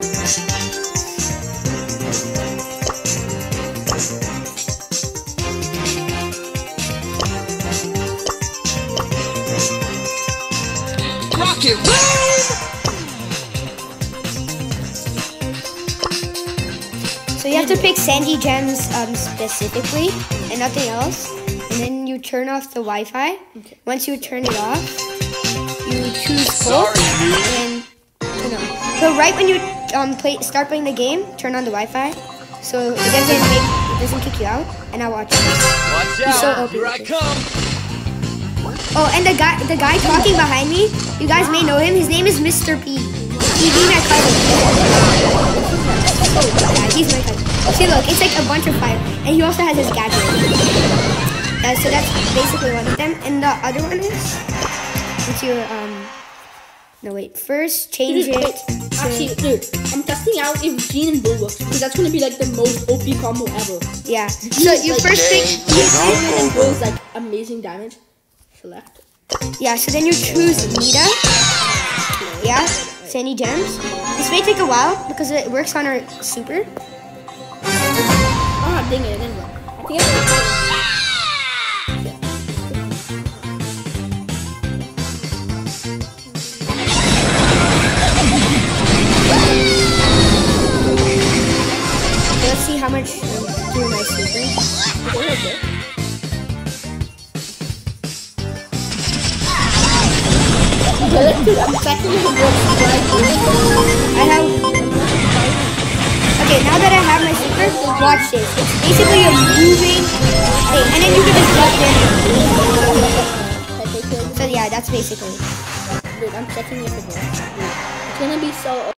Rocket! So you have to pick Sandy Gems um, specifically and nothing else. And then you turn off the Wi-Fi. Once you turn it off, you choose Colt Sorry, and turn. So right when you um, play, start playing the game, turn on the Wi-Fi. So it doesn't make, it doesn't kick you out. And now watch. Watch out! so open Here I come! Oh, and the guy, the guy talking behind me, you guys may know him. His name is Mr. P. He be my cousin. Oh, yeah, he's my cousin. See, look, it's like a bunch of fire, and he also has his gadget. Uh, so that's basically one of them, and the other one is, your um. No wait. First, change Dude, it. to- actually, dude, I'm testing out if Gene and Bull works because that's gonna be like the most OP combo ever. yeah. So you like- first pick. Gene and Bull's like amazing damage. Select. Yeah. So then you choose Nita. Yeah. Sandy gems. This may take a while because it works on our super. Ah, dang it, it didn't work. I think I do my it. I have. Okay, now that I have my super, watch this. It's basically a moving thing, and then you can just jump in. So, yeah, that's basically. dude, I'm checking it. It's gonna be so